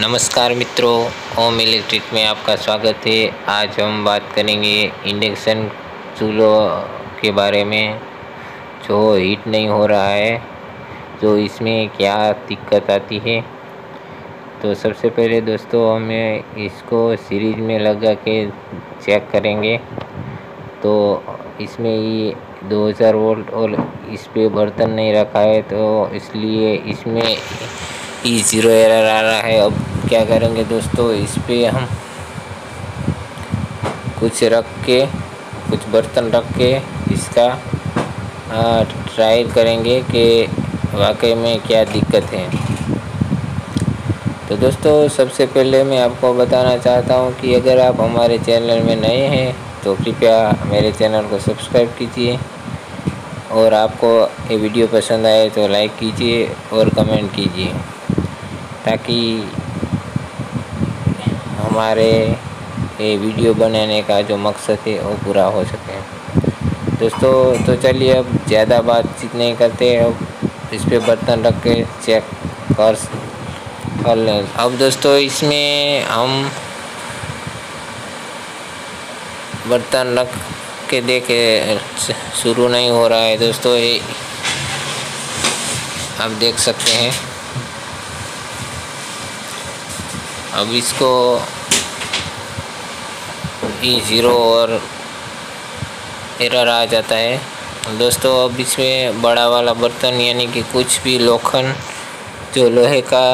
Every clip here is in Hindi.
नमस्कार मित्रों, ओम इलेक्ट्रिक में आपका स्वागत है। आज हम बात करेंगे इंडक्शन चूल्हों के बारे में, जो हीट नहीं हो रहा है तो इसमें क्या दिक्कत आती है। तो सबसे पहले दोस्तों, हमें इसको सीरीज़ में लगा के चेक करेंगे। तो इसमें ये 2000 वोल्ट और इस पर बर्तन नहीं रखा है तो इसलिए इसमें ई ज़ीरो एरर आ रहा है। अब क्या करेंगे दोस्तों? इस पर हम कुछ रख के, कुछ बर्तन रख के इसका ट्रायल करेंगे कि वाकई में क्या दिक्कत है। तो दोस्तों, सबसे पहले मैं आपको बताना चाहता हूँ कि अगर आप हमारे चैनल में नए हैं तो कृपया मेरे चैनल को सब्सक्राइब कीजिए। और आपको ये वीडियो पसंद आए तो लाइक कीजिए और कमेंट कीजिए, ताकि हमारे ये वीडियो बनाने का जो मकसद है वो पूरा हो सके दोस्तों तो चलिए अब ज़्यादा बातचीत नहीं करते अब इस पर बर्तन रख के चेक कर लें अब दोस्तों इसमें हम बर्तन रख के देखे शुरू नहीं हो रहा है दोस्तों ये आप देख सकते हैं अब इसको ई ज़ीरो और एरर आ जाता है। दोस्तों, अब इसमें बड़ा वाला बर्तन यानी कि कुछ भी लोखन जो लोहे का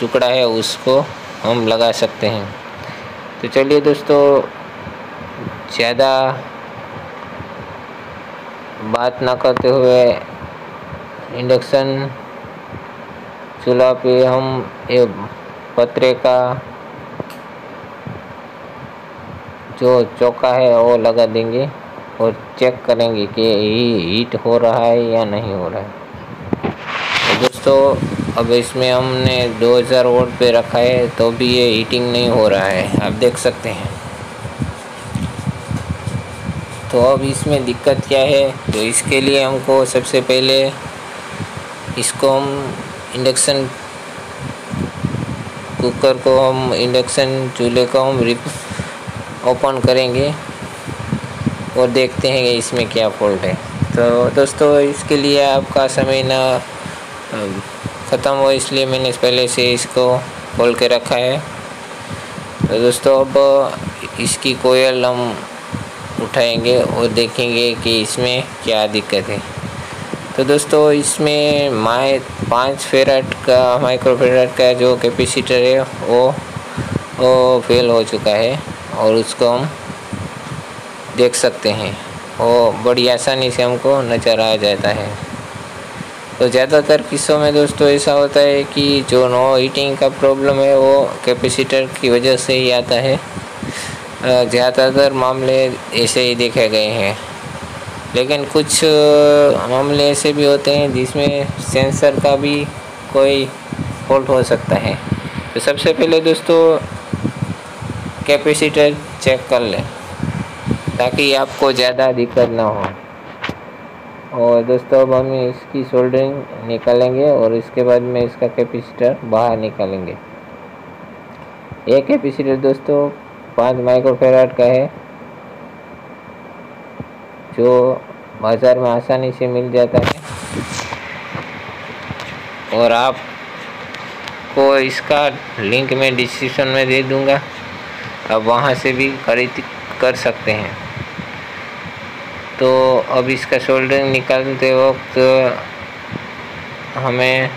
टुकड़ा है, उसको हम लगा सकते हैं। तो चलिए दोस्तों, ज़्यादा बात ना करते हुए इंडक्शन चूल्हा पे हम ये पतरे का जो चौका है, वो लगा देंगे और चेक करेंगे कि हीट हो रहा है या नहीं हो रहा है। तो दोस्तों, अब इसमें हमने 2000 हज़ार वोट पर रखा है तो भी ये हीटिंग नहीं हो रहा है। आप देख सकते हैं। तो अब इसमें दिक्कत क्या है? तो इसके लिए हमको सबसे पहले इसको हम इंडक्शन कुकर को हम इंडक्शन चूल्हे को हम रिप ओपन करेंगे और देखते हैं इसमें क्या फॉल्ट है। तो दोस्तों, इसके लिए आपका समय ना ख़त्म हो, इसलिए मैंने पहले से इसको खोल के रखा है। तो दोस्तों, अब इसकी कोयल हम उठाएँगे और देखेंगे कि इसमें क्या दिक्कत है। तो दोस्तों, इसमें माए पाँच फेरट का, माइक्रो फेरट का जो कैपेसिटर है, वो वो फेल हो चुका है। और उसको हम देख सकते हैं। वो बड़ी आसानी से हमको नज़र आ जाता है। तो ज़्यादातर किस्सों में दोस्तों ऐसा होता है कि जो नो हीटिंग का प्रॉब्लम है, वो कैपेसिटर की वजह से ही आता है। ज़्यादातर मामले ऐसे ही देखे गए हैं। लेकिन कुछ मामले ऐसे भी होते हैं जिसमें सेंसर का भी कोई फॉल्ट हो सकता है। तो सबसे पहले दोस्तों कैपेसिटर चेक कर लें, ताकि आपको ज़्यादा दिक्कत ना हो। और दोस्तों, अब हम इसकी सोल्डरिंग निकालेंगे और इसके बाद में इसका कैपेसिटर बाहर निकालेंगे। ये कैपेसिटर दोस्तों, पाँच माइक्रोफेराड का है, जो बाज़ार में आसानी से मिल जाता है। और आप को इसका लिंक मैं डिस्क्रिप्शन में दे दूँगा। आप वहाँ से भी खरीद कर सकते हैं। तो अब इसका शोल्डरिंग निकालते वक्त हमें,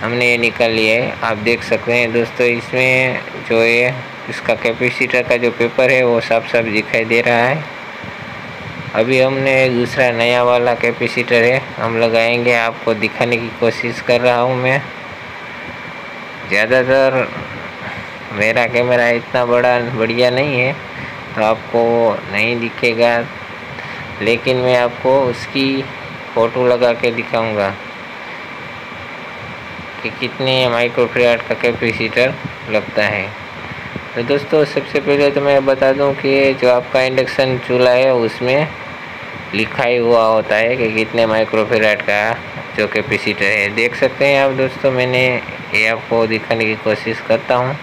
हमने ये निकाल लिया है। आप देख सकते हैं दोस्तों, इसमें जो है इसका कैपेसिटर का जो पेपर है, वो साफ़ साफ़ दिखाई दे रहा है। अभी हमने दूसरा नया वाला कैपेसिटर है, हम लगाएँगे। आपको दिखाने की कोशिश कर रहा हूँ मैं। ज़्यादातर मेरा कैमरा इतना बड़ा बढ़िया नहीं है तो आपको नहीं दिखेगा। लेकिन मैं आपको उसकी फ़ोटो लगा के दिखाऊँगा कि कितने माइक्रोफ्रेड का कैपेसिटर लगता है। तो दोस्तों, सबसे पहले तो मैं बता दूँ कि जो आपका इंडक्शन चूल्हा है, उसमें लिखा ही हुआ होता है कि कितने माइक्रोफेराइड का जो कैपेसिटर है। देख सकते हैं आप दोस्तों, मैंने ये आपको दिखाने की कोशिश करता हूँ।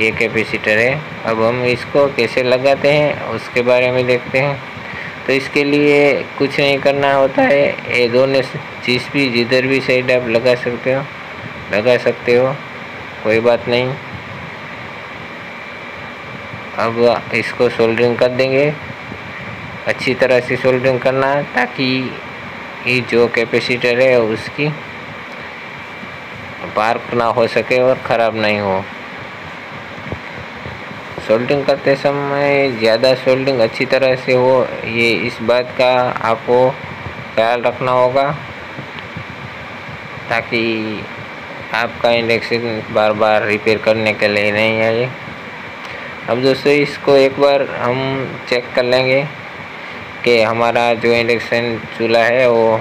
ये कैपेसिटर है। अब हम इसको कैसे लगाते हैं, उसके बारे में देखते हैं। तो इसके लिए कुछ नहीं करना होता है। ये दोनों चीज़ भी जिधर भी साइड आप लगा सकते हो, लगा सकते हो, कोई बात नहीं। अब इसको सोल्डरिंग कर देंगे। अच्छी तरह से सोल्डरिंग करना ताकि ये जो कैपेसिटर है उसकी पार्क ना हो सके और ख़राब नहीं हो। सोल्डिंग करते समय ज़्यादा सोल्डिंग अच्छी तरह से हो, ये इस बात का आपको ख्याल रखना होगा, ताकि आपका इंडक्शन बार बार रिपेयर करने के लिए नहीं आए। अब दोस्तों, इसको एक बार हम चेक कर लेंगे कि हमारा जो इंडक्शन चूल्हा है, वो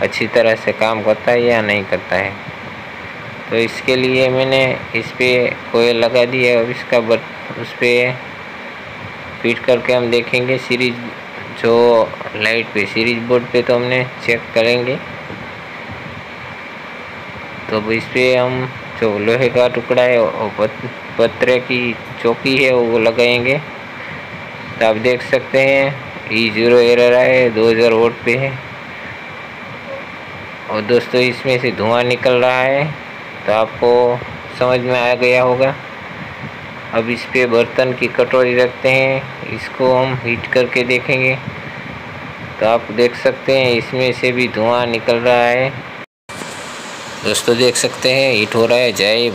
अच्छी तरह से काम करता है या नहीं करता है। तो इसके लिए मैंने इस पर कोयल लगा दिया अब इसका बट उस पर फिट करके हम देखेंगे सीरीज़ जो लाइट पे, सीरीज़ बोर्ड पे तो हमने चेक करेंगे। तो इस पर हम जो लोहे का टुकड़ा है वो पत्रे की चौकी है वो लगाएँगे। तो आप देख सकते हैं ई ज़ीरो एरर आए दो हज़ार वोट पे है। और दोस्तों इसमें से धुआँ निकल रहा है। तो आपको समझ में आ गया होगा। अब इस पे बर्तन की कटोरी रखते हैं। इसको हम हीट करके देखेंगे। तो आप देख सकते हैं, इसमें से भी धुआँ निकल रहा है। दोस्तों, देख सकते हैं, हीट हो रहा है। जय